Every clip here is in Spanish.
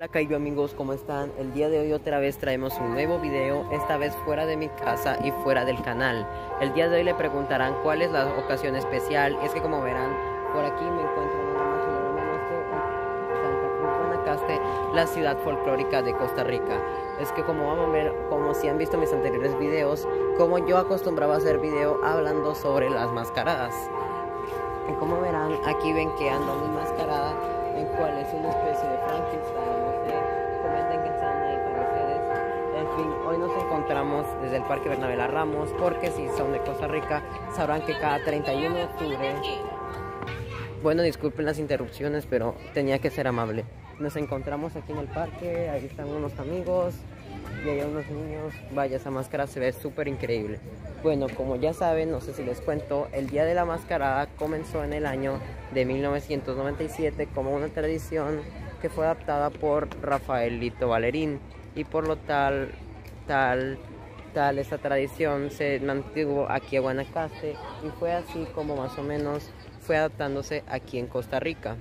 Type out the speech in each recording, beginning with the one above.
Hola Caibo amigos, ¿cómo están? El día de hoy otra vez traemos un nuevo video, esta vez fuera de mi casa y fuera del canal. El día de hoy le preguntarán cuál es la ocasión especial, es que como verán, por aquí me encuentro que Santa Cruz Guanacaste, la ciudad folclórica de Costa Rica. Es que como van a ver, como si han visto mis anteriores videos, como yo acostumbraba a hacer video hablando sobre las mascaradas. Y como verán, aquí ven que ando mi mascarada, en cual es una especie de Frankenstein comenten que están ahí para ustedes. En fin, hoy nos encontramos desde el Parque Bernabé Ramos, porque si son de Costa Rica, sabrán que cada 31 de octubre. Bueno, disculpen las interrupciones, pero tenía que ser amable. Nos encontramos aquí en el parque, ahí están unos amigos y hay unos niños. Vaya, esa máscara se ve súper increíble. Bueno, como ya saben, no sé si les cuento, el Día de la Mascarada comenzó en el año de 1997 como una tradición que fue adaptada por Rafaelito Valerín y por lo tal, tal, tal, esta tradición se mantuvo aquí en Guanacaste y fue así como más o menos fue adaptándose aquí en Costa Rica.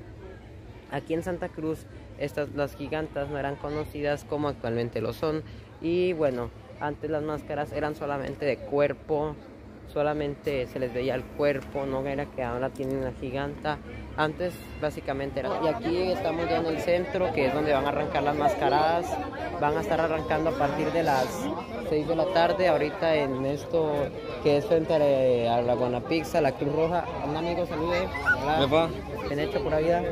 Aquí en Santa Cruz estas las gigantas no eran conocidas como actualmente lo son y bueno, antes las máscaras eran solamente de cuerpo, solamente se les veía el cuerpo, no era que ahora tienen una giganta. Antes básicamente era. Y aquí estamos ya en el centro, que es donde van a arrancar las mascaradas. Van a estar arrancando a partir de las 6 de la tarde, ahorita en esto que es frente a la Guanapizza, la Cruz Roja. Un amigo salude. Hola. En hecho pura vida.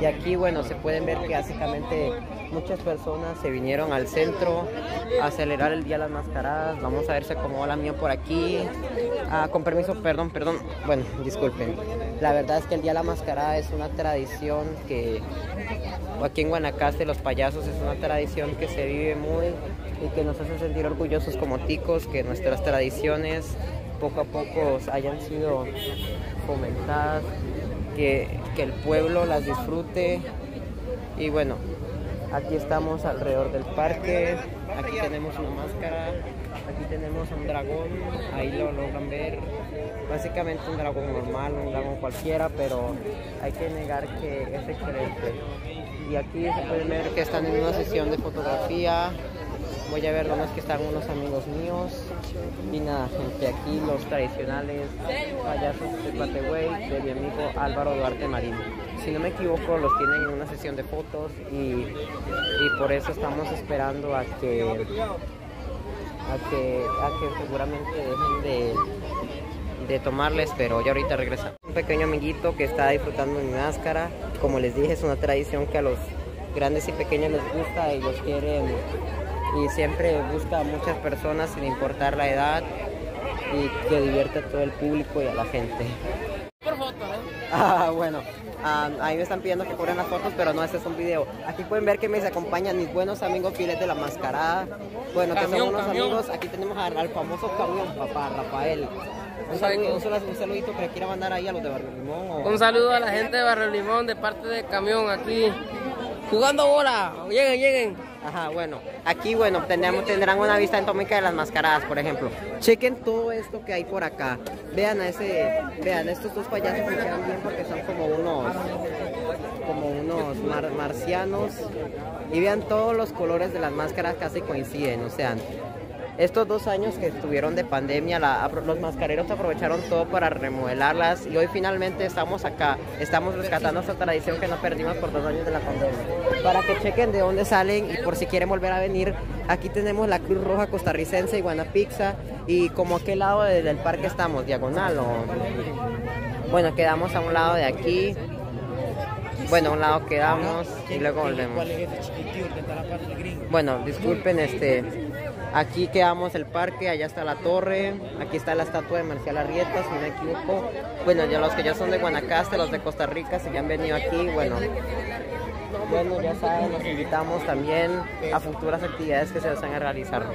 Y aquí, bueno, se pueden ver que básicamente muchas personas se vinieron al centro a acelerar el día de las mascaradas. Vamos a ver si acomoda la mía por aquí. Ah, con permiso, perdón, perdón. Bueno, disculpen. La verdad es que el día de la mascarada es una tradición que aquí en Guanacaste los payasos es una tradición que se vive muy y que nos hace sentir orgullosos como ticos, que nuestras tradiciones poco a poco hayan sido fomentadas, que, que el pueblo las disfrute y bueno, Aquí estamos alrededor del parque. Aquí tenemos una máscara. Aquí tenemos un dragón. Ahí lo logran ver. Básicamente un dragón normal, un dragón cualquiera, pero hay que negar que es excelente. Y aquí se pueden ver que están en una sesión de fotografía. Voy a ver es que están unos amigos míos. Y nada, gente, aquí los tradicionales payasos de Pateway de mi amigo Álvaro Duarte Marín. Si no me equivoco, los tienen en una sesión de fotos y, y por eso estamos esperando a que, a que, a que seguramente dejen de, de tomarles, pero ya ahorita regresa. Un pequeño amiguito que está disfrutando mi máscara. Como les dije, es una tradición que a los grandes y pequeños les gusta, ellos quieren y siempre busca a muchas personas sin importar la edad y que divierte a todo el público y a la gente. Ah, bueno, ah, ahí me están pidiendo que corren las fotos, pero no, este es un video. Aquí pueden ver que me acompañan mis buenos amigos fieles de la mascarada. Bueno, que son unos amigos. Aquí tenemos al, famoso camión, papá, Rafael. Un, saludo, un, saludito que quiera mandar ahí a los de Barrio Limón. Un saludo a la gente de Barrio Limón de parte de Camión aquí. Jugando bola, lleguen, lleguen. Ajá, bueno, aquí bueno, tendrán, una vista anatómica de las mascaradas, por ejemplo. Chequen todo esto que hay por acá. Vean a ese, vean, estos dos payasos que quedan bien porque son como unos como unos marcianos y vean todos los colores de las máscaras casi coinciden, o sea, estos dos años que estuvieron de pandemia, los mascareros aprovecharon todo para remodelarlas y hoy finalmente estamos acá, estamos rescatando esta tradición que no perdimos por dos años de la pandemia. Para que chequen de dónde salen y por si quieren volver a venir, aquí tenemos la Cruz Roja costarricense y Guanapizza y como a qué lado del parque estamos, diagonal o... Bueno, quedamos a un lado de aquí, bueno, a un lado quedamos y luego volvemos. Bueno, disculpen este Aquí quedamos el parque, allá está la torre, aquí está la estatua de Marcial Arrieta, si no me equivoco. Bueno, ya los que ya son de Guanacaste, los de Costa Rica, si ya han venido aquí, bueno. Bueno, ya saben, los invitamos también a futuras actividades que se van a realizar.